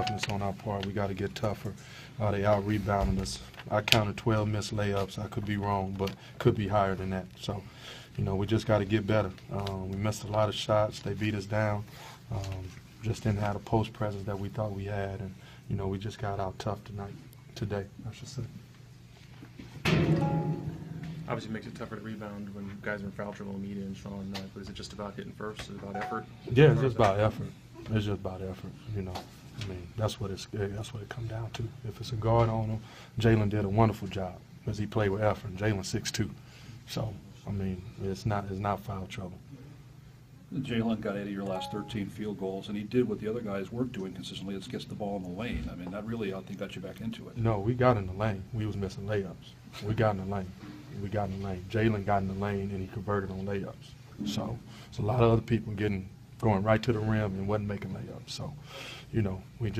toughness on our part. We got to get tougher. Uh, they out rebounding us. I counted 12 missed layups. I could be wrong, but could be higher than that. So, you know, we just got to get better. Um, we missed a lot of shots. They beat us down. Um, just didn't have the post presence that we thought we had, and you know, we just got out tough tonight, today, I should say. Obviously, it makes it tougher to rebound when guys are in foul trouble immediately and Sean, uh, but is it just about hitting first? Is it about effort? Yeah, it's just about effort. It's just about effort, you know. I mean, that's what it's that's what it come down to. If it's a guard on him, Jalen did a wonderful job because he played with effort. Jalen six two, so I mean, it's not it's not foul trouble. Jalen got eight of your last 13 field goals, and he did what the other guys weren't doing consistently, is gets the ball in the lane. I mean, that really, I think, got you back into it. No, we got in the lane. We was missing layups. We got in the lane. We got in the lane. Jalen got in the lane and he converted on layups. So it's a lot of other people getting going right to the rim and wasn't making layups. So, you know, we just